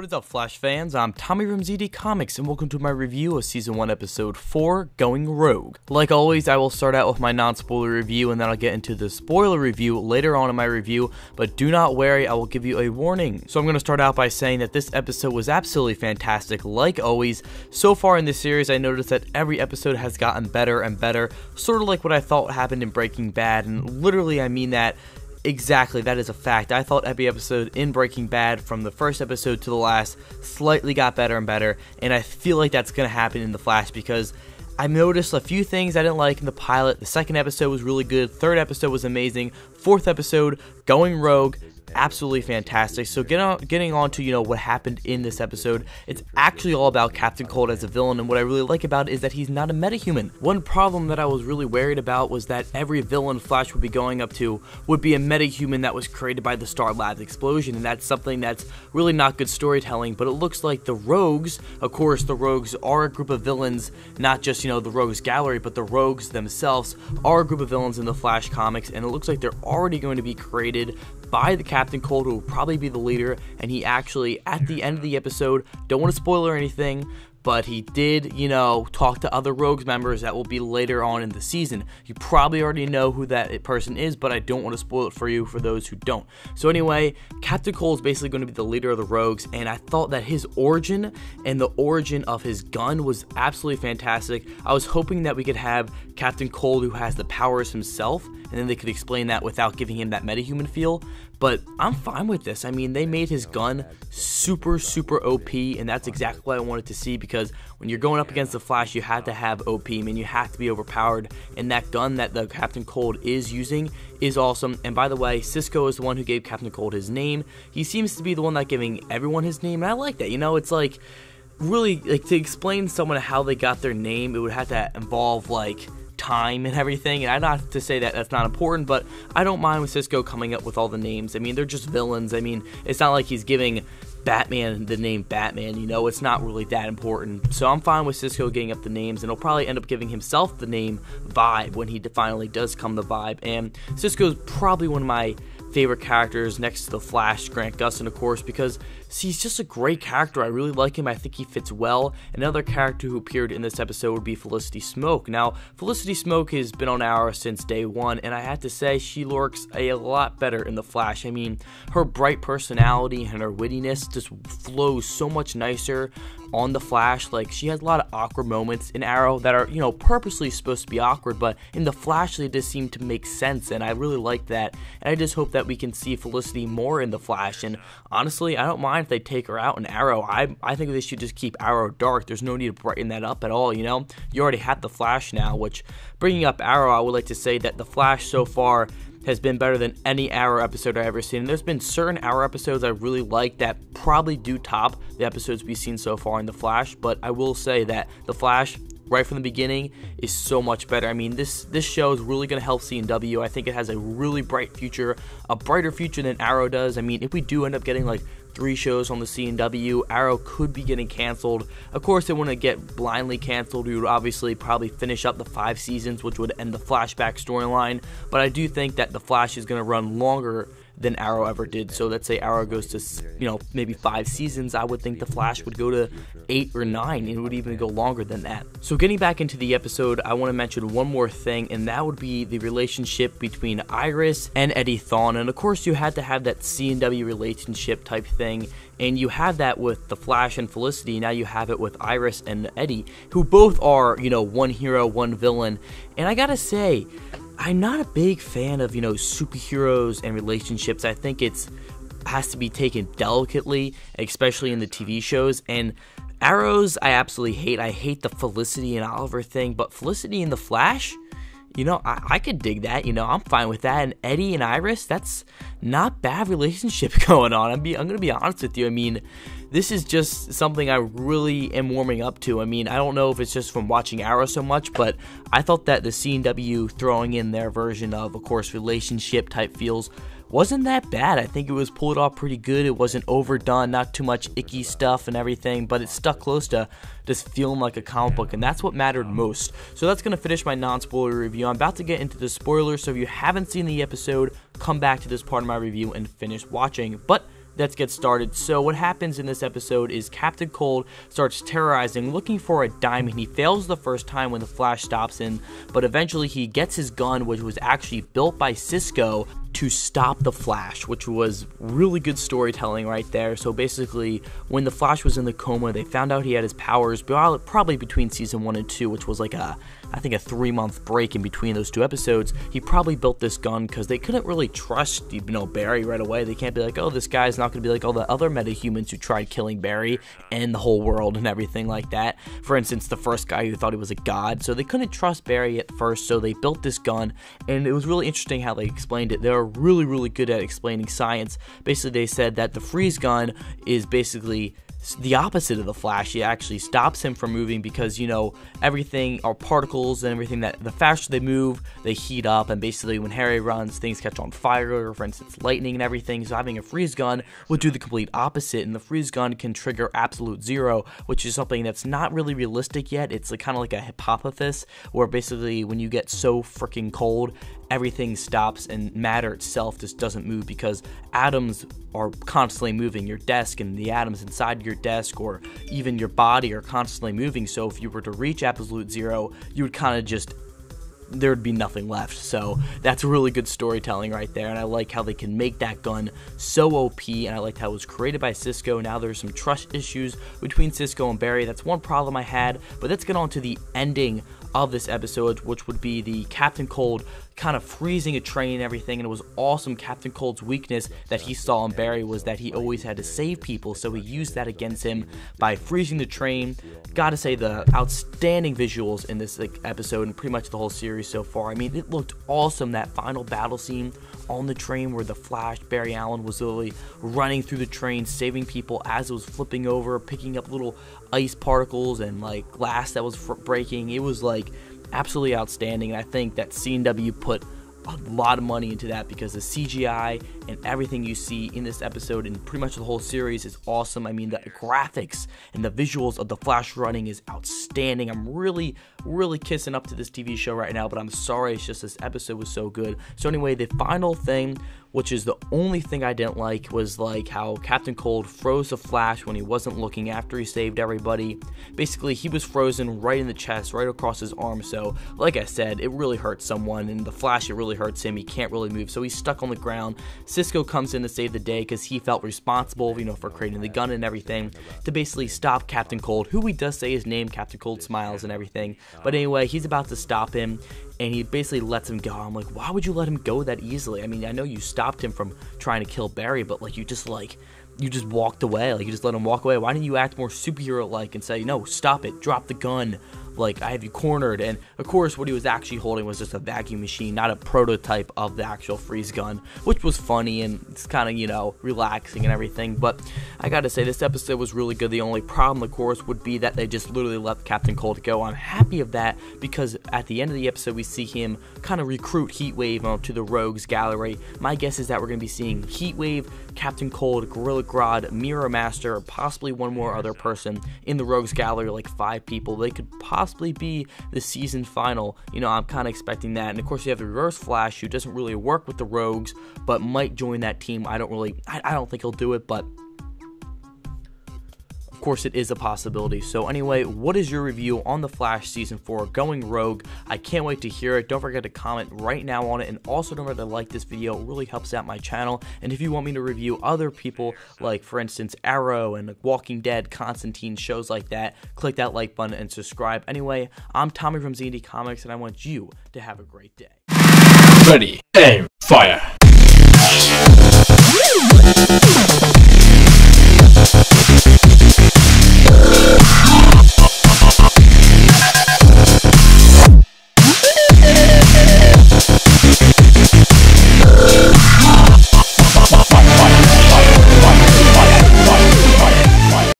What is up, Flash fans? I'm Tommy from ZandT Comics, and welcome to my review of Season 1, Episode 4, Going Rogue. Like always, I will start out with my non-spoiler review, and then I'll get into the spoiler review later on in my review, but do not worry, I will give you a warning. So I'm going to start out by saying that this episode was absolutely fantastic, like always. So far in this series, I noticed that every episode has gotten better and better, sort of like what I thought happened in Breaking Bad, and literally I mean that Exactly, that is a fact. I thought every episode in Breaking Bad, from the first episode to the last, slightly got better and better, and I feel like that's going to happen in The Flash because I noticed a few things I didn't like in the pilot. The second episode was really good, third episode was amazing, fourth episode, going rogue, absolutely fantastic. So get on, getting on to you know what happened in this episode, it's actually all about Captain Cold as a villain, and what I really like about it is that he's not a metahuman. One problem that I was really worried about was that every villain Flash would be going up to would be a metahuman that was created by the Star Labs explosion, and that's something that's really not good storytelling. But it looks like the Rogues, of course, the Rogues are a group of villains, not just you know the Rogues Gallery, but the Rogues themselves are a group of villains in the Flash comics, and it looks like they're already going to be created by the Captain Cold, who will probably be the leader. And he actually, at the end of the episode, don't want to spoil or anything, but he did, you know, talk to other Rogues members that will be later on in the season. You probably already know who that person is, but I don't want to spoil it for you for those who don't. So, anyway, Captain Cold is basically going to be the leader of the Rogues, and I thought that his origin and the origin of his gun was absolutely fantastic. I was hoping that we could have Captain Cold, who has the powers himself, and then they could explain that without giving him that metahuman feel. But I'm fine with this. I mean, they made his gun super, super OP, and that's exactly what I wanted to see because when you're going up against the Flash, you have to have OP. I mean, you have to be overpowered, and that gun that the Captain Cold is using is awesome. And by the way, Cisco is the one who gave Captain Cold his name. He seems to be the one that giving everyone his name, and I like that. You know, it's like really like to explain someone how they got their name, it would have to involve like time and everything. And I'm not to say that that's not important, but I don't mind with Cisco coming up with all the names. I mean, they're just villains. I mean, it's not like he's giving Batman the name Batman, you know, it's not really that important. So I'm fine with Cisco getting up the names, and he'll probably end up giving himself the name Vibe when he finally does come the Vibe. And Cisco's probably one of my favorite characters next to the Flash, Grant Gustin, of course, because see, he's just a great character. I really like him. I think he fits well. Another character who appeared in this episode would be Felicity Smoak. Now, Felicity Smoak has been on Arrow since day one, and I have to say, she looks a lot better in the Flash. I mean, her bright personality and her wittiness just flows so much nicer on the Flash. Like she has a lot of awkward moments in Arrow that are, you know, purposely supposed to be awkward, but in the Flash they just seem to make sense, and I really like that. And I just hope that we can see Felicity more in the Flash. And honestly, I don't mind if they take her out in Arrow. I I think they should just keep Arrow dark. There's no need to brighten that up at all. You know, you already have the Flash now. Which bringing up Arrow, I would like to say that the Flash so far has been better than any Arrow episode I've ever seen. And there's been certain Arrow episodes I really like that probably do top the episodes we've seen so far in The Flash, but I will say that The Flash right from the beginning is so much better. I mean, this this show is really going to help CW. I think it has a really bright future, a brighter future than Arrow does. I mean, if we do end up getting like three shows on the CW. Arrow could be getting canceled. Of course, they wouldn't get blindly canceled. We would obviously probably finish up the five seasons, which would end the flashback storyline. But I do think that the Flash is going to run longer than Arrow ever did. So let's say Arrow goes to, you know, maybe five seasons. I would think The Flash would go to eight or nine, and it would even go longer than that. So getting back into the episode, I want to mention one more thing, and that would be the relationship between Iris and Eddie Thawne. And of course, you had to have that CW relationship type thing. And you have that with the Flash and Felicity. Now you have it with Iris and Eddie, who both are, you know, one hero, one villain. And I gotta say, I'm not a big fan of, you know, superheroes and relationships. I think it's has to be taken delicately, especially in the TV shows. And Arrows, I absolutely hate. I hate the Felicity and Oliver thing, but Felicity and the Flash, you know, I, I could dig that. You know, I'm fine with that. And Eddie and Iris, that's not bad relationship going on. I'm be I'm gonna be honest with you. I mean, this is just something I really am warming up to. I mean, I don't know if it's just from watching Arrow so much, but I thought that the CW throwing in their version of, of course, relationship type feels wasn't that bad. I think it was pulled off pretty good. It wasn't overdone, not too much icky stuff and everything, but it stuck close to just feeling like a comic book, and that's what mattered most. So that's going to finish my non spoiler review. I'm about to get into the spoilers, so if you haven't seen the episode, come back to this part of my review and finish watching. But let's get started. So, what happens in this episode is Captain Cold starts terrorizing, looking for a diamond. He fails the first time when the Flash stops him, but eventually he gets his gun, which was actually built by Cisco to stop the Flash, which was really good storytelling right there. So basically, when the Flash was in the coma, they found out he had his powers uh, probably between season one and two, which was like a I think a three month break in between those two episodes. He probably built this gun because they couldn't really trust you know Barry right away. They can't be like, oh, this guy's not going to be like all the other metahumans who tried killing Barry and the whole world and everything like that. For instance, the first guy who thought he was a god, so they couldn't trust Barry at first. So they built this gun, and it was really interesting how they explained it. They were really really good at explaining science. Basically, they said that the freeze gun is basically the opposite of the Flash. It actually stops him from moving because, you know, everything, our particles and everything that the faster they move, they heat up. And basically, when Harry runs, things catch on fire, for instance, lightning and everything. So having a freeze gun would do the complete opposite. And the freeze gun can trigger absolute zero, which is something that's not really realistic yet. It's like, kind of like a hypothesis where basically when you get so freaking cold, everything stops and matter itself just doesn't move because atoms are constantly moving. Your desk and the atoms inside your desk or even your body are constantly moving. So if you were to reach absolute zero, you would kind of just there would be nothing left. So that's really good storytelling right there. And I like how they can make that gun so OP. And I liked how it was created by Cisco. Now there's some trust issues between Cisco and Barry. That's one problem I had. But let's get on to the ending of this episode, which would be the Captain Cold kind of freezing a train and everything. And it was awesome. Captain Cold's weakness that he saw in Barry was that he always had to save people. So he used that against him by freezing the train. Gotta say, the outstanding visuals in this like, episode and pretty much the whole series so far. I mean, it looked awesome. That final battle scene on the train where the Flash, Barry Allen, was literally running through the train, saving people as it was flipping over, picking up little ice particles and like glass that was breaking. It was like absolutely outstanding. And I think that CW put a lot of money into that because the CGI and everything you see in this episode and pretty much the whole series is awesome. I mean, the graphics and the visuals of the Flash running is outstanding. I'm really, really kissing up to this TV show right now, but I'm sorry, it's just this episode was so good. So, anyway, the final thing which is the only thing I didn't like was like how Captain Cold froze the Flash when he wasn't looking after he saved everybody. Basically, he was frozen right in the chest, right across his arm. So, like I said, it really hurts someone, and the Flash it really hurts him. He can't really move, so he's stuck on the ground. Cisco comes in to save the day because he felt responsible, you know, for creating the gun and everything to basically stop Captain Cold, who he does say his name, Captain Cold smiles and everything. But anyway, he's about to stop him, and he basically lets him go. I'm like, why would you let him go that easily? I mean, I know you stopped him from trying to kill Barry, but like you just like you just walked away. Like you just let him walk away. Why didn't you act more superhero like and say, no, stop it, drop the gun, like I have you cornered. And of course, what he was actually holding was just a vacuum machine, not a prototype of the actual freeze gun, which was funny and it's kind of you know relaxing and everything. But I gotta say, this episode was really good. The only problem, of course, would be that they just literally left Captain Cold go. I'm happy of that because at the end of the episode, we see him kind of recruit Heatwave onto the Rogues Gallery. My guess is that we're gonna be seeing Heatwave, Captain Cold, Gorilla Grodd, Mirror Master, possibly one more other person in the Rogues Gallery, like five people. They could possibly possibly be the season final. You know, I'm kind of expecting that. And of course, you have the Reverse Flash, who doesn't really work with the Rogues, but might join that team. I don't really, I, I don't think he'll do it, but of course, it is a possibility. So, anyway, what is your review on The Flash Season 4 Going Rogue? I can't wait to hear it. Don't forget to comment right now on it. And also, don't forget to like this video. It really helps out my channel. And if you want me to review other people, like for instance, Arrow and Walking Dead, Constantine, shows like that, click that like button and subscribe. Anyway, I'm Tommy from ZandT Comics, and I want you to have a great day. Ready, aim, fire.